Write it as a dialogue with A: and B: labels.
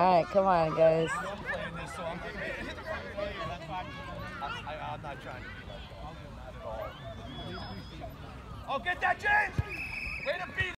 A: Alright, come on, guys.
B: Oh, get that, James!